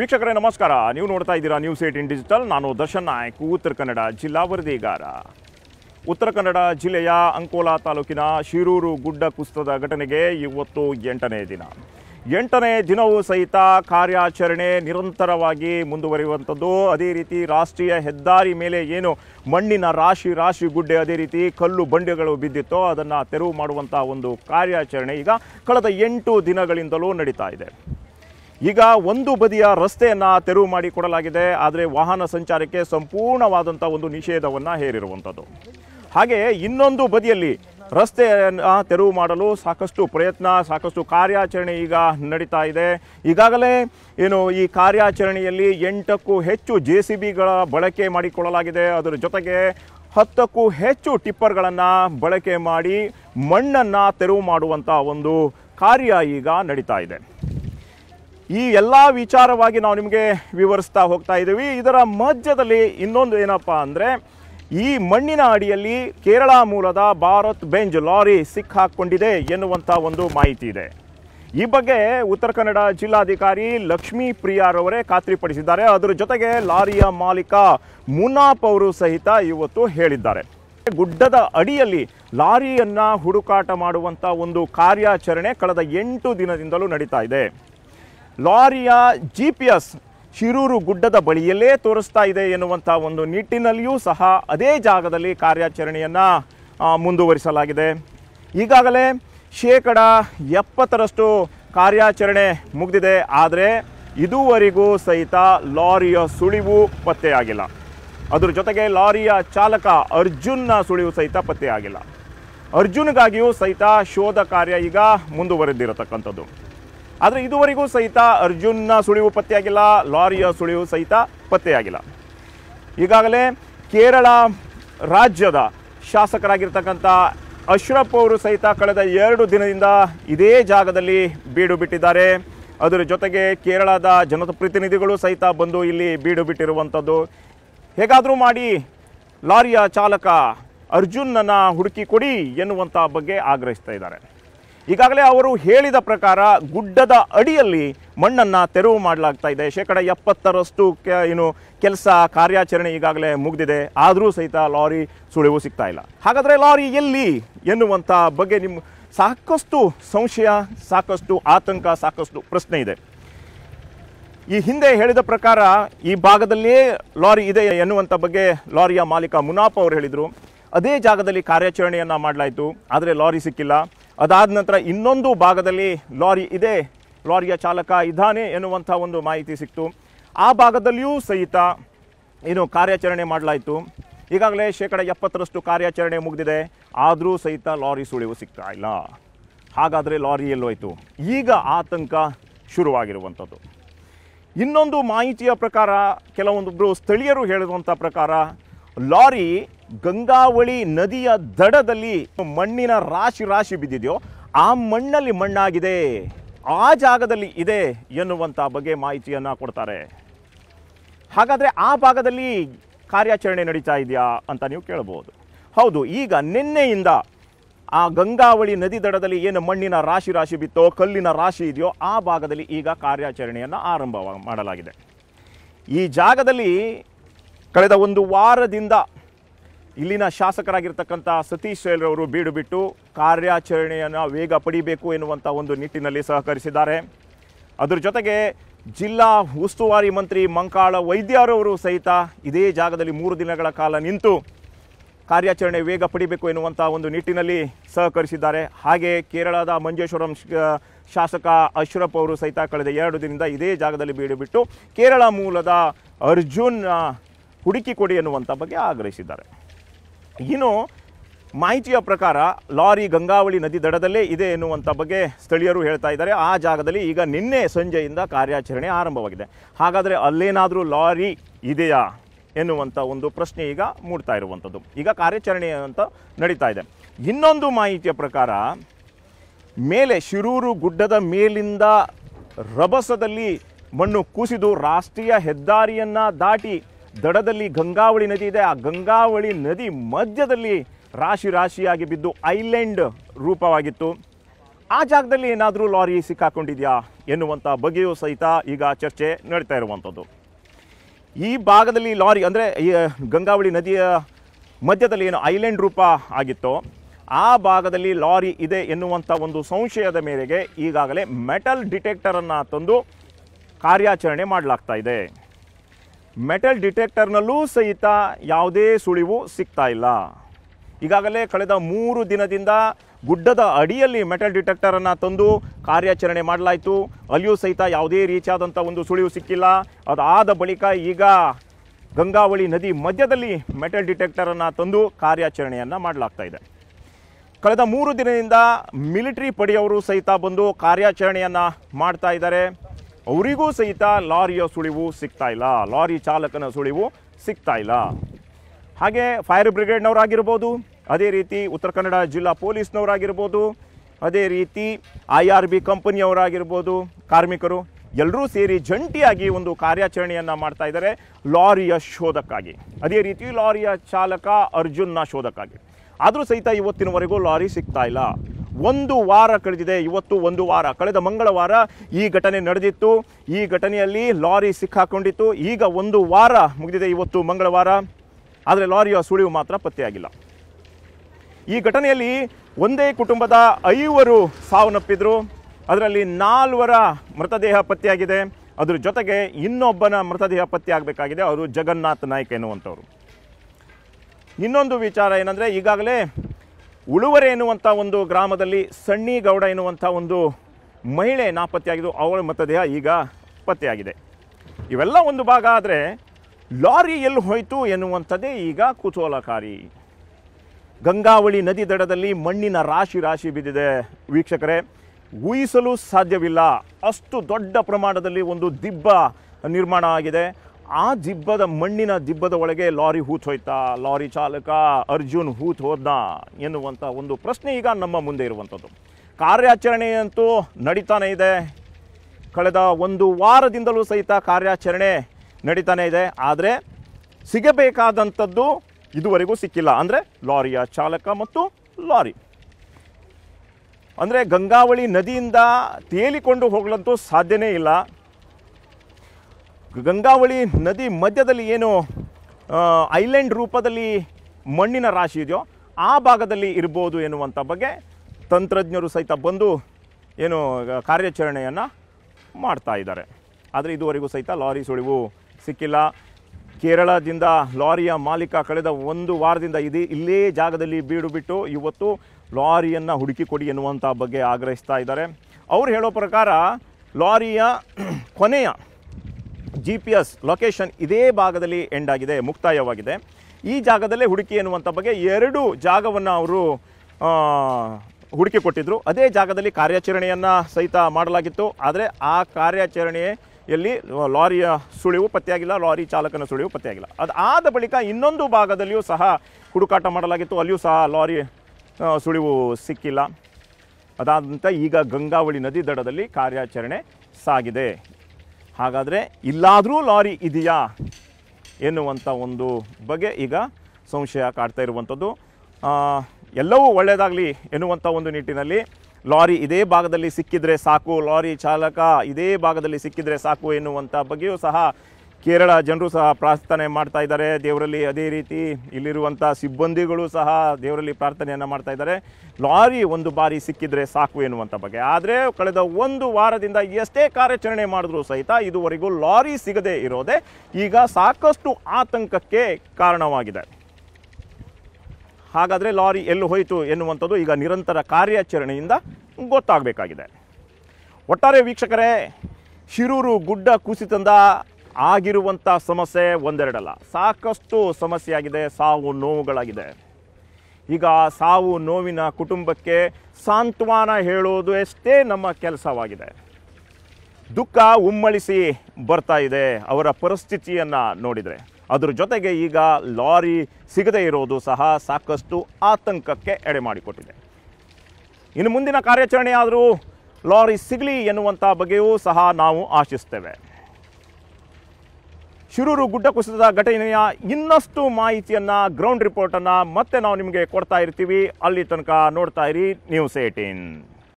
ವೀಕ್ಷಕರೇ, ನಮಸ್ಕಾರ. ನೀವು ನೋಡ್ತಾ ಇದ್ದೀರಾ ನ್ಯೂಸ್ ಏಟಿನ್ ಡಿಜಿಟಲ್ ನಾನು ದರ್ಶನ್ ನಾಯಕ್, ಉತ್ತರ ಕನ್ನಡ ಜಿಲ್ಲಾ ವರದಿಗಾರ. ಉತ್ತರ ಕನ್ನಡ ಜಿಲ್ಲೆಯ ಅಂಕೋಲಾ ತಾಲೂಕಿನ ಶಿರೂರು ಗುಡ್ಡ ಕುಸಿತದ ಘಟನೆಗೆ ಇವತ್ತು ಎಂಟನೇ ದಿನ. ಎಂಟನೇ ದಿನವೂ ಸಹಿತ ಕಾರ್ಯಾಚರಣೆ ನಿರಂತರವಾಗಿ ಮುಂದುವರಿಯುವಂಥದ್ದು. ಅದೇ ರೀತಿ ರಾಷ್ಟ್ರೀಯ ಹೆದ್ದಾರಿ ಮೇಲೆ ಏನು ಮಣ್ಣಿನ ರಾಶಿ ರಾಶಿ ಗುಡ್ಡೆ, ಅದೇ ರೀತಿ ಕಲ್ಲು ಬಂಡೆಗಳು ಬಿದ್ದಿತ್ತೋ ಅದನ್ನು ತೆರವು ಮಾಡುವಂಥ ಒಂದು ಕಾರ್ಯಾಚರಣೆ ಈಗ ಕಳೆದ ಎಂಟು ದಿನಗಳಿಂದಲೂ ನಡೀತಾ ಇದೆ. ಈಗ ಒಂದು ಬದಿಯ ರಸ್ತೆಯನ್ನು ತೆರವು ಮಾಡಿಕೊಡಲಾಗಿದೆ ಆದರೆ ವಾಹನ ಸಂಚಾರಕ್ಕೆ ಸಂಪೂರ್ಣವಾದಂಥ ಒಂದು ನಿಷೇಧವನ್ನು ಹೇರಿರುವಂಥದ್ದು ಹಾಗೆ ಇನ್ನೊಂದು ಬದಿಯಲ್ಲಿ ರಸ್ತೆಯನ್ನು ತೆರವು ಮಾಡಲು ಸಾಕಷ್ಟು ಪ್ರಯತ್ನ, ಸಾಕಷ್ಟು ಕಾರ್ಯಾಚರಣೆ ಈಗ ನಡೀತಾ ಇದೆ. ಈಗಾಗಲೇ ಏನು ಈ ಕಾರ್ಯಾಚರಣೆಯಲ್ಲಿ ಎಂಟಕ್ಕೂ ಹೆಚ್ಚು ಜೆ ಸಿ ಬಿಗಳ ಬಳಕೆ ಮಾಡಿಕೊಳ್ಳಲಾಗಿದೆ. ಅದರ ಜೊತೆಗೆ ಹತ್ತಕ್ಕೂ ಹೆಚ್ಚು ಟಿಪ್ಪರ್ಗಳನ್ನು ಬಳಕೆ ಮಾಡಿ ಮಣ್ಣನ್ನು ತೆರವು ಮಾಡುವಂಥ ಒಂದು ಕಾರ್ಯ ಈಗ ನಡೀತಾ ಇದೆ. ಈ ಎಲ್ಲ ವಿಚಾರವಾಗಿ ನಾವು ನಿಮಗೆ ವಿವರಿಸ್ತಾ ಹೋಗ್ತಾ ಇದ್ದೀವಿ ಇದರ ಮಧ್ಯದಲ್ಲಿ ಇನ್ನೊಂದು ಏನಪ್ಪ ಅಂದರೆ, ಈ ಮಣ್ಣಿನ ಅಡಿಯಲ್ಲಿ ಕೇರಳ ಮೂಲದ ಭಾರತ್ ಬೆಂಜ್ ಲಾರಿ ಸಿಕ್ಕಾಕೊಂಡಿದೆ ಎನ್ನುವಂಥ ಒಂದು ಮಾಹಿತಿ ಇದೆ. ಈ ಬಗ್ಗೆ ಉತ್ತರ ಕನ್ನಡ ಜಿಲ್ಲಾಧಿಕಾರಿ ಲಕ್ಷ್ಮೀ ಪ್ರಿಯಾರವರೇ ಖಾತ್ರಿಪಡಿಸಿದ್ದಾರೆ. ಅದರ ಜೊತೆಗೆ ಲಾರಿಯ ಮಾಲೀಕ ಮುನಾಪ್ ಅವರು ಸಹಿತ ಇವತ್ತು ಹೇಳಿದ್ದಾರೆ. ಗುಡ್ಡದ ಅಡಿಯಲ್ಲಿ ಲಾರಿಯನ್ನು ಹುಡುಕಾಟ ಮಾಡುವಂಥ ಒಂದು ಕಾರ್ಯಾಚರಣೆ ಕಳೆದ ಎಂಟು ದಿನದಿಂದಲೂ ನಡೀತಾ ಇದೆ. ಲಾರಿಯ ಜಿ ಪಿ ಎಸ್ ಶಿರೂರು ಗುಡ್ಡದ ಬಳಿಯಲ್ಲೇ ತೋರಿಸ್ತಾ ಇದೆ ಎನ್ನುವಂಥ ಒಂದು ನಿಟ್ಟಿನಲ್ಲಿಯೂ ಸಹ ಅದೇ ಜಾಗದಲ್ಲಿ ಕಾರ್ಯಾಚರಣೆಯನ್ನು ಮುಂದುವರಿಸಲಾಗಿದೆ. ಈಗಾಗಲೇ ಶೇಕಡ ಎಪ್ಪತ್ತರಷ್ಟು ಕಾರ್ಯಾಚರಣೆ ಮುಗಿದಿದೆ. ಆದರೆ ಇದುವರೆಗೂ ಸಹಿತ ಲಾರಿಯ ಸುಳಿವು ಪತ್ತೆಯಾಗಿಲ್ಲ ಅದರ ಜೊತೆಗೆ ಲಾರಿಯ ಚಾಲಕ ಅರ್ಜುನ್ನ ಸುಳಿವು ಸಹಿತ ಪತ್ತೆಯಾಗಿಲ್ಲ ಅರ್ಜುನ್ಗಾಗಿಯೂ ಸಹಿತ ಶೋಧ ಕಾರ್ಯ ಈಗ ಮುಂದುವರೆದಿರತಕ್ಕಂಥದ್ದು. ಆದರೆ ಇದುವರೆಗೂ ಸಹಿತ ಅರ್ಜುನ್ನ ಸುಳಿವು ಪತ್ತೆಯಾಗಿಲ್ಲ, ಲಾರಿಯ ಸುಳಿವು ಸಹಿತ ಪತ್ತೆಯಾಗಿಲ್ಲ. ಈಗಾಗಲೇ ಕೇರಳ ರಾಜ್ಯದ ಶಾಸಕರಾಗಿರ್ತಕ್ಕಂಥ ಅಶ್ರಫ್ ಅವರು ಸಹಿತ ಕಳೆದ ಎರಡು ದಿನದಿಂದ ಇದೇ ಜಾಗದಲ್ಲಿ ಬೀಡು ಬಿಟ್ಟಿದ್ದಾರೆ. ಅದರ ಜೊತೆಗೆ ಕೇರಳದ ಜನಪ್ರತಿನಿಧಿಗಳು ಸಹಿತ ಬಂದು ಇಲ್ಲಿ ಬೀಡು ಬಿಟ್ಟಿರುವಂಥದ್ದು. ಹೇಗಾದರೂ ಮಾಡಿ ಲಾರಿಯ ಚಾಲಕ ಅರ್ಜುನನ್ನು ಹುಡುಕಿ ಕೊಡಿ ಎನ್ನುವಂಥ ಬಗ್ಗೆ ಆಗ್ರಹಿಸ್ತಾ ಇದ್ದಾರೆ. ಈಗಾಗಲೇ ಅವರು ಹೇಳಿದ ಪ್ರಕಾರ ಗುಡ್ಡದ ಅಡಿಯಲ್ಲಿ ಮಣ್ಣನ್ನು ತೆರವು ಮಾಡಲಾಗ್ತಾ ಇದೆ. ಶೇಕಡ ಎಪ್ಪತ್ತರಷ್ಟು ಏನು, ಕೆಲಸ, ಕಾರ್ಯಾಚರಣೆ ಈಗಾಗಲೇ ಮುಗಿದಿದೆ. ಆದರೂ ಸಹಿತ ಲಾರಿ ಸುಳಿವು ಸಿಗ್ತಾ ಇಲ್ಲ. ಹಾಗಾದರೆ ಲಾರಿ ಎಲ್ಲಿ ಎನ್ನುವಂಥ ಬಗ್ಗೆ ನಿಮ್ಮ ಸಾಕಷ್ಟು ಸಂಶಯ, ಸಾಕಷ್ಟು ಆತಂಕ, ಸಾಕಷ್ಟು ಪ್ರಶ್ನೆ ಇದೆ. ಈ ಹಿಂದೆ ಹೇಳಿದ ಪ್ರಕಾರ ಈ ಭಾಗದಲ್ಲಿಯೇ ಲಾರಿ ಇದೆ ಎನ್ನುವಂಥ ಬಗ್ಗೆ ಲಾರಿಯ ಮಾಲೀಕ ಮುನಾಪ್ ಅವರು ಹೇಳಿದರು. ಅದೇ ಜಾಗದಲ್ಲಿ ಕಾರ್ಯಾಚರಣೆಯನ್ನು ಮಾಡಲಾಯಿತು. ಆದರೆ ಲಾರಿ ಸಿಕ್ಕಿಲ್ಲ. ಅದಾದ ನಂತರ ಇನ್ನೊಂದು ಭಾಗದಲ್ಲಿ ಲಾರಿ ಇದೆ. ಲಾರಿಯ ಚಾಲಕ ಇದ್ದಾನೆ ಎನ್ನುವಂಥ ಒಂದು ಮಾಹಿತಿ ಸಿಕ್ತು. ಆ ಭಾಗದಲ್ಲಿಯೂ ಸಹಿತ ಏನು ಕಾರ್ಯಾಚರಣೆ ಮಾಡಲಾಯಿತು. ಈಗಾಗಲೇ ಶೇಕಡ ಎಪ್ಪತ್ತರಷ್ಟು ಕಾರ್ಯಾಚರಣೆ ಮುಗಿದಿದೆ. ಆದರೂ ಸಹಿತ ಲಾರಿ ಸುಳಿವು ಸಿಗ್ತಾ ಇಲ್ಲ. ಹಾಗಾದರೆ ಲಾರಿ ಎಲ್ಲೋಯ್ತು. ಈಗ ಆತಂಕ ಶುರುವಾಗಿರುವಂಥದ್ದು. ಇನ್ನೊಂದು ಮಾಹಿತಿಯ ಪ್ರಕಾರ ಕೆಲವೊಂದೊಬ್ಬರು ಸ್ಥಳೀಯರು ಹೇಳಿರುವಂಥ ಪ್ರಕಾರ, ಲಾರಿ ಗಂಗಾವಳಿ ನದಿಯ ದಡದಲ್ಲಿ ಮಣ್ಣಿನ ರಾಶಿ ರಾಶಿ ಬಿದ್ದಿದೆಯೋ, ಆ ಮಣ್ಣಲ್ಲಿ ಮಣ್ಣಾಗಿದೆ, ಆ ಜಾಗದಲ್ಲಿ ಇದೆ ಎನ್ನುವಂಥ ಬಗ್ಗೆ ಮಾಹಿತಿಯನ್ನು ಕೊಡ್ತಾರೆ. ಹಾಗಾದರೆ ಆ ಭಾಗದಲ್ಲಿ ಕಾರ್ಯಾಚರಣೆ ನಡೀತಾ ಇದೆಯಾ ಅಂತ ನೀವು ಕೇಳಬಹುದು ಹೌದು, ಈಗ ನಿನ್ನೆಯಿಂದ ಆ ಗಂಗಾವಳಿ ನದಿ ದಡದಲ್ಲಿ ಏನು ಮಣ್ಣಿನ ರಾಶಿ ರಾಶಿ ಬಿತ್ತೋ, ಕಲ್ಲಿನ ರಾಶಿ ಇದೆಯೋ, ಆ ಭಾಗದಲ್ಲಿ ಈಗ ಕಾರ್ಯಾಚರಣೆಯನ್ನು ಆರಂಭ ಮಾಡಲಾಗಿದೆ. ಈ ಜಾಗದಲ್ಲಿ ಕಳೆದ ಒಂದು ವಾರದಿಂದ ಇಲ್ಲಿನ ಶಾಸಕರಾಗಿರ್ತಕ್ಕಂಥ ಸತೀಶ್ ಅವರು ಬೀಡು ಬಿಟ್ಟು ಕಾರ್ಯಾಚರಣೆಯನ್ನು ವೇಗ ಪಡಿಬೇಕು ಎನ್ನುವಂಥ ಒಂದು ನಿಟ್ಟಿನಲ್ಲಿ ಸಹಕರಿಸಿದ್ದಾರೆ. ಅದರ ಜೊತೆಗೆ ಜಿಲ್ಲಾ ಉಸ್ತುವಾರಿ ಮಂತ್ರಿ ಮಂಕಾಳ ವೈದ್ಯರವರು ಸಹಿತ ಇದೇ ಜಾಗದಲ್ಲಿ ಮೂರು ದಿನಗಳ ಕಾಲ ನಿಂತು ಕಾರ್ಯಾಚರಣೆ ವೇಗ ಪಡಿಬೇಕು ಎನ್ನುವಂಥ ಒಂದು ನಿಟ್ಟಿನಲ್ಲಿ ಸಹಕರಿಸಿದ್ದಾರೆ. ಹಾಗೆ ಕೇರಳದ ಮಂಜೇಶ್ವರಂ ಶಾಸಕ ಅಶ್ರಫ್ ಅವರು ಸಹಿತ ಕಳೆದ ಎರಡು ದಿನದಿಂದ ಇದೇ ಜಾಗದಲ್ಲಿ ಬೀಡು ಬಿಟ್ಟು ಕೇರಳ ಮೂಲದ ಅರ್ಜುನ್ ಹುಡುಕಿ ಕೊಡಿ ಎನ್ನುವಂಥ ಬಗ್ಗೆ ಆಗ್ರಹಿಸಿದ್ದಾರೆ. ಇನ್ನು ಮಾಹಿತಿಯ ಪ್ರಕಾರ ಲಾರಿ ಗಂಗಾವಳಿ ನದಿ ದಡದಲ್ಲೇ ಇದೆ ಎನ್ನುವಂಥ ಬಗ್ಗೆ ಸ್ಥಳೀಯರು ಹೇಳ್ತಾ ಇದ್ದಾರೆ. ಆ ಜಾಗದಲ್ಲಿ ಈಗ ನಿನ್ನೆ ಸಂಜೆಯಿಂದ ಕಾರ್ಯಾಚರಣೆ ಆರಂಭವಾಗಿದೆ. ಹಾಗಾದರೆ ಅಲ್ಲೇನಾದರೂ ಲಾರಿ ಇದೆಯಾ ಎನ್ನುವಂಥ ಒಂದು ಪ್ರಶ್ನೆ ಈಗ ಮೂಡ್ತಾ ಇರುವಂಥದ್ದು ಈಗ ಕಾರ್ಯಾಚರಣೆ ಅಂತ ನಡೀತಾ ಇದೆ. ಇನ್ನೊಂದು ಮಾಹಿತಿಯ ಪ್ರಕಾರ ಮೇಲೆ ಶಿರೂರು ಗುಡ್ಡದ ಮೇಲಿಂದ ರಭಸದಲ್ಲಿ ಮಣ್ಣು ಕುಸಿದು ರಾಷ್ಟ್ರೀಯ ಹೆದ್ದಾರಿಯನ್ನು ದಾಟಿ ದಡದಲ್ಲಿ ಗಂಗಾವಳಿ ನದಿ ಇದೆ. ಆ ಗಂಗಾವಳಿ ನದಿ ಮಧ್ಯದಲ್ಲಿ ರಾಶಿ ರಾಶಿಯಾಗಿ ಬಿದ್ದು ಐಲ್ಯಾಂಡ್ ರೂಪವಾಗಿತ್ತು. ಆ ಜಾಗದಲ್ಲಿ ಏನಾದರೂ ಲಾರಿ ಸಿಕ್ಕಾಕೊಂಡಿದೆಯಾ ಎನ್ನುವಂಥ ಬಗೆಯೂ ಸಹಿತ ಈಗ ಚರ್ಚೆ ನಡೀತಾ ಇರುವಂಥದ್ದು ಈ ಭಾಗದಲ್ಲಿ ಲಾರಿ ಅಂದರೆ ಈ ಗಂಗಾವಳಿ ನದಿಯ ಮಧ್ಯದಲ್ಲಿ ಏನು ಐಲ್ಯಾಂಡ್ ರೂಪ ಆಗಿತ್ತೋ, ಆ ಭಾಗದಲ್ಲಿ ಲಾರಿ ಇದೆ ಎನ್ನುವಂಥ ಒಂದು ಸಂಶಯದ ಮೇರೆಗೆ ಈಗಾಗಲೇ ಮೆಟಲ್ ಡಿಟೆಕ್ಟರನ್ನು ತಂದು ಕಾರ್ಯಾಚರಣೆ ಮಾಡಲಾಗ್ತಾ ಇದೆ. ಮೆಟಲ್ ಡಿಟೆಕ್ಟರ್ನಲ್ಲೂ ಸಹಿತ ಯಾವುದೇ ಸುಳಿವು ಸಿಗ್ತಾ ಇಲ್ಲ. ಈಗಾಗಲೇ ಕಳೆದ ಮೂರು ದಿನದಿಂದ ಗುಡ್ಡದ ಅಡಿಯಲ್ಲಿ ಮೆಟಲ್ ಡಿಟೆಕ್ಟರನ್ನು ತಂದು ಕಾರ್ಯಾಚರಣೆ ಮಾಡಲಾಯಿತು. ಅಲ್ಲಿಯೂ ಸಹಿತ ಯಾವುದೇ ರೀತಿಯಾದಂಥ ಒಂದು ಸುಳಿವು ಸಿಕ್ಕಿಲ್ಲ. ಅದಾದ ಬಳಿಕ ಈಗ ಗಂಗಾವಳಿ ನದಿ ಮಧ್ಯದಲ್ಲಿ ಮೆಟಲ್ ಡಿಟೆಕ್ಟರನ್ನು ತಂದು ಕಾರ್ಯಾಚರಣೆಯನ್ನು ಮಾಡಲಾಗ್ತಾ ಇದೆ. ಕಳೆದ ಮೂರು ದಿನದಿಂದ ಮಿಲಿಟರಿ ಪಡೆಯವರು ಸಹಿತ ಬಂದು ಕಾರ್ಯಾಚರಣೆಯನ್ನು ಮಾಡ್ತಾ ಇದ್ದಾರೆ. ಅವರಿಗೂ ಸಹಿತ ಲಾರಿಯ ಸುಳಿವು ಸಿಗ್ತಾ ಇಲ್ಲ. ಲಾರಿ ಚಾಲಕನ ಸುಳಿವು ಸಿಗ್ತಾ ಇಲ್ಲ. ಹಾಗೆ ಫೈರ್ ಬ್ರಿಗೇಡ್ನವರಾಗಿರ್ಬೋದು, ಅದೇ ರೀತಿ ಉತ್ತರ ಕನ್ನಡ ಜಿಲ್ಲಾ ಪೊಲೀಸ್ನವರಾಗಿರ್ಬೋದು, ಅದೇ ರೀತಿ ಐ ಆರ್ ಬಿ ಕಂಪನಿಯವರಾಗಿರ್ಬೋದು, ಕಾರ್ಮಿಕರು ಎಲ್ಲರೂ ಸೇರಿ ಜಂಟಿಯಾಗಿ ಒಂದು ಕಾರ್ಯಾಚರಣೆಯನ್ನು ಮಾಡ್ತಾ ಇದ್ದಾರೆ ಲಾರಿಯ ಶೋಧಕ್ಕಾಗಿ. ಅದೇ ರೀತಿ ಲಾರಿಯ ಚಾಲಕ ಅರ್ಜುನ್ನ ಶೋಧಕ್ಕಾಗಿ. ಆದರೂ ಸಹಿತ ಇವತ್ತಿನವರೆಗೂ ಲಾರಿ ಸಿಗ್ತಾ ಇಲ್ಲ. ಒಂದು ವಾರ ಕಳೆದಿದೆ, ಇವತ್ತು ಒಂದು ವಾರ. ಕಳೆದ ಮಂಗಳವಾರ ಈ ಘಟನೆ ನಡೆದಿತ್ತು. ಈ ಘಟನೆಯಲ್ಲಿ ಲಾರಿ ಸಿಕ್ಕಾಕೊಂಡಿತ್ತು. ಈಗ ಒಂದು ವಾರ ಮುಗಿದಿದೆ ಇವತ್ತು ಮಂಗಳವಾರ. ಆದರೆ ಲಾರಿಯ ಸುಳಿವು ಮಾತ್ರ ಪತ್ತೆಯಾಗಿಲ್ಲ. ಈ ಘಟನೆಯಲ್ಲಿ ಒಂದೇ ಕುಟುಂಬದ ಐವರು ಸಾವನ್ನಪ್ಪಿದ್ರು. ಅದರಲ್ಲಿ ನಾಲ್ವರ ಮೃತದೇಹ ಪತ್ತೆಯಾಗಿದೆ. ಅದರ ಜೊತೆಗೆ ಇನ್ನೊಬ್ಬನ ಮೃತದೇಹ ಪತ್ತೆ ಆಗಬೇಕಾಗಿದೆ ಅವರು ಜಗನ್ನಾಥ್ ನಾಯ್ಕ ಎನ್ನುವಂಥವ್ರು. ಇನ್ನೊಂದು ವಿಚಾರ ಏನಂದರೆ ಈಗಾಗಲೇ ಉಳುವರೆ ಎನ್ನುವಂಥ ಒಂದು ಗ್ರಾಮದಲ್ಲಿ ಸಣ್ಣಿಗೌಡ ಎನ್ನುವಂಥ ಒಂದು ಮಹಿಳೆ ನಾಪತ್ತೆಯಾಗಿದ್ದು, ಅವಳ ಮೃತದೇಹ ಈಗ ಪತ್ತೆಯಾಗಿದೆ. ಇವೆಲ್ಲ ಒಂದು ಭಾಗ ಆದರೆ, ಲಾರಿ ಎಲ್ಲಿ ಹೋಯಿತು ಎನ್ನುವಂಥದ್ದೇ ಈಗ ಕುತೂಹಲಕಾರಿ. ಗಂಗಾವಳಿ ನದಿ ದಡದಲ್ಲಿ ಮಣ್ಣಿನ ರಾಶಿ ರಾಶಿ ಬಿದ್ದಿದೆ. ವೀಕ್ಷಕರೇ, ಊಹಿಸಲು ಸಾಧ್ಯವಿಲ್ಲ. ಅಷ್ಟು ದೊಡ್ಡ ಪ್ರಮಾಣದಲ್ಲಿ ಒಂದು ದಿಬ್ಬ ನಿರ್ಮಾಣ ಆಗಿದೆ. ಆ ದಿಬ್ಬದ ಮಣ್ಣಿನ ದಿಬ್ಬದ ಒಳಗೆ ಲಾರಿ ಹೂತ್ ಹೋಯ್ತಾ, ಲಾರಿ ಚಾಲಕ ಅರ್ಜುನ್ ಹೂತ್ ಹೋದ ಎನ್ನುವಂಥ ಒಂದು ಪ್ರಶ್ನೆ ಈಗ ನಮ್ಮ ಮುಂದೆ ಇರುವಂಥದ್ದು ಕಾರ್ಯಾಚರಣೆಯಂತೂ ನಡೀತಾನೆ ಇದೆ. ಕಳೆದ ಒಂದು ವಾರದಿಂದಲೂ ಸಹಿತ ಕಾರ್ಯಾಚರಣೆ ನಡೀತಾನೆ ಇದೆ. ಆದರೆ ಸಿಗಬೇಕಾದಂಥದ್ದು ಇದುವರೆಗೂ ಸಿಕ್ಕಿಲ್ಲ. ಅಂದರೆ ಲಾರಿಯ ಚಾಲಕ ಮತ್ತು ಲಾರಿ. ಅಂದರೆ ಗಂಗಾವಳಿ ನದಿಯಿಂದ ತೇಲಿಕೊಂಡು ಹೋಗಲಂತೂ ಸಾಧ್ಯನೇ ಇಲ್ಲ. ಗಂಗಾವಳಿ ನದಿ ಮಧ್ಯದಲ್ಲಿ ಏನು ಐಲ್ಯಾಂಡ್ ರೂಪದಲ್ಲಿ ಮಣ್ಣಿನ ರಾಶಿ ಇದೆಯೋ ಆ ಭಾಗದಲ್ಲಿ ಇರ್ಬೋದು ಎನ್ನುವಂಥ ಬಗ್ಗೆ ತಂತ್ರಜ್ಞರು ಸಹಿತ ಬಂದು ಏನು, ಕಾರ್ಯಾಚರಣೆಯನ್ನು ಮಾಡ್ತಾ ಇದ್ದಾರೆ. ಆದರೆ ಇದುವರೆಗೂ ಸಹಿತ ಲಾರಿ ಸುಳಿವು ಸಿಕ್ಕಿಲ್ಲ. ಕೇರಳದಿಂದ ಲಾರಿಯ ಮಾಲೀಕ ಕಳೆದ ಒಂದು ವಾರದಿಂದ ಇದೇ, ಇಲ್ಲೇ ಜಾಗದಲ್ಲಿ ಬೀಡು ಬಿಟ್ಟು ಇವತ್ತು ಲಾರಿಯನ್ನು ಹುಡುಕಿ ಕೊಡಿ ಎನ್ನುವಂಥ ಬಗ್ಗೆ ಆಗ್ರಹಿಸ್ತಾ ಇದ್ದಾರೆ. ಅವ್ರು ಹೇಳೋ ಪ್ರಕಾರ ಲಾರಿಯ ಕೊನೆಯ ಜಿ ಪಿ ಎಸ್ ಲೊಕೇಶನ್ ಇದೇ ಭಾಗದಲ್ಲಿ ಎಂಡ್ ಆಗಿದೆ, ಮುಕ್ತಾಯವಾಗಿದೆ. ಈ ಜಾಗದಲ್ಲೇ ಹುಡುಕಿ ಎನ್ನುವಂಥ ಬಗ್ಗೆ ಎರಡು ಜಾಗವನ್ನು ಅವರು ಹುಡುಕಿ ಕೊಟ್ಟಿದ್ದರು ಅದೇ ಜಾಗದಲ್ಲಿ ಕಾರ್ಯಾಚರಣೆಯನ್ನು ಸಹಿತ ಮಾಡಲಾಗಿತ್ತು. ಆದರೆ ಆ ಕಾರ್ಯಾಚರಣೆಯಲ್ಲಿ ಲಾರಿಯ ಸುಳಿವು ಪತ್ತೆಯಾಗಿಲ್ಲ, ಲಾರಿ ಚಾಲಕನ ಸುಳಿವು ಪತ್ತೆಯಾಗಿಲ್ಲ. ಅದು ಆದ ಬಳಿಕ ಇನ್ನೊಂದು ಭಾಗದಲ್ಲಿಯೂ ಸಹ ಹುಡುಕಾಟ ಮಾಡಲಾಗಿತ್ತು. ಅಲ್ಲಿಯೂ ಸಹ ಲಾರಿ ಸುಳಿವು ಸಿಕ್ಕಿಲ್ಲ. ಅದಾದಂಥ ಈಗ ಗಂಗಾವಳಿ ನದಿ ದಡದಲ್ಲಿ ಕಾರ್ಯಾಚರಣೆ ಸಾಗಿದೆ. ಹಾಗಾದರೆ ಇಲ್ಲಾದರೂ ಲಾರಿ ಇದೆಯಾ ಎನ್ನುವಂಥ ಒಂದು ಬಗ್ಗೆ ಈಗ ಸಂಶಯ ಕಾಡ್ತಾ ಇರುವಂಥದ್ದು ಎಲ್ಲವೂ ಒಳ್ಳೆಯದಾಗಲಿ ಎನ್ನುವಂಥ ಒಂದು ನಿಟ್ಟಿನಲ್ಲಿ ಲಾರಿ ಇದೇ ಭಾಗದಲ್ಲಿ ಸಿಕ್ಕಿದರೆ ಸಾಕು, ಲಾರಿ ಚಾಲಕ ಇದೇ ಭಾಗದಲ್ಲಿ ಸಿಕ್ಕಿದರೆ ಸಾಕು ಎನ್ನುವಂಥ ಬಗ್ಗೆಯೂ ಸಹ ಕೇರಳ ಜನರು ಸಹ ಪ್ರಾರ್ಥನೆ ಮಾಡ್ತಾ ಇದ್ದಾರೆ. ದೇವರಲ್ಲಿ ಅದೇ ರೀತಿ ಇಲ್ಲಿರುವಂಥ ಸಿಬ್ಬಂದಿಗಳು ಸಹ ದೇವರಲ್ಲಿ ಪ್ರಾರ್ಥನೆಯನ್ನು ಮಾಡ್ತಾ ಇದ್ದಾರೆ. ಲಾರಿ ಒಂದು ಬಾರಿ ಸಿಕ್ಕಿದ್ರೆ ಸಾಕು ಎನ್ನುವಂಥ ಬಗ್ಗೆ. ಆದರೆ ಕಳೆದ ಒಂದು ವಾರದಿಂದ ಎಷ್ಟೇ ಕಾರ್ಯಾಚರಣೆ ಮಾಡಿದ್ರೂ ಸಹಿತ ಇದುವರೆಗೂ ಲಾರಿ ಸಿಗದೇ ಇರೋದೇ ಈಗ ಸಾಕಷ್ಟು ಆತಂಕಕ್ಕೆ ಕಾರಣವಾಗಿದೆ. ಹಾಗಾದರೆ ಲಾರಿ ಎಲ್ಲಿ ಹೋಯಿತು ಎನ್ನುವಂಥದ್ದು ಈಗ ನಿರಂತರ ಕಾರ್ಯಾಚರಣೆಯಿಂದ ಗೊತ್ತಾಗಬೇಕಾಗಿದೆ. ಒಟ್ಟಾರೆ ವೀಕ್ಷಕರೇ, ಶಿರೂರು ಗುಡ್ಡ ಕುಸಿತದಿಂದ ಆಗಿರುವಂಥ ಸಮಸ್ಯೆ ಒಂದೆರಡಲ್ಲ. ಸಾಕಷ್ಟು ಸಮಸ್ಯೆ ಆಗಿದೆ ಸಾವು ನೋವುಗಳಾಗಿದೆ. ಈಗ ಸಾವು ನೋವಿನ ಕುಟುಂಬಕ್ಕೆ ಸಾಂತ್ವನ ಹೇಳೋದು ಎಷ್ಟೇ ನಮ್ಮ ಕೆಲಸವಾಗಿದೆ. ದುಃಖ ಉಮ್ಮಳಿಸಿ ಬರ್ತಾ ಇದೆ ಅವರ ಪರಿಸ್ಥಿತಿಯನ್ನು ನೋಡಿದರೆ. ಅದರ ಜೊತೆಗೆ ಈಗ ಲಾರಿ ಸಿಗದೇ ಇರೋದು ಸಹ ಸಾಕಷ್ಟು ಆತಂಕಕ್ಕೆ ಎಡೆ ಮಾಡಿಕೊಟ್ಟಿದೆ. ಇನ್ನು ಮುಂದಿನ ಕಾರ್ಯಾಚರಣೆಯಾದರೂ ಲಾರಿ ಸಿಗಲಿ ಎನ್ನುವಂಥ ಬಗ್ಗೆಯೂ ಸಹ ನಾವು ಆಶಿಸ್ತೇವೆ. ಶಿರೂರು ಗುಡ್ಡ ಕುಸಿತದ ಘಟನೆಯ ಇನ್ನಷ್ಟು ಮಾಹಿತಿಯನ್ನು ಗ್ರೌಂಡ್ ರಿಪೋರ್ಟನ್ನು ಮತ್ತೆ ನಾವು ನಿಮಗೆ ಕೊಡ್ತಾ ಇರ್ತೀವಿ. ಅಲ್ಲಿ ತನಕ ನೋಡ್ತಾ ಇರಿ. News eighteen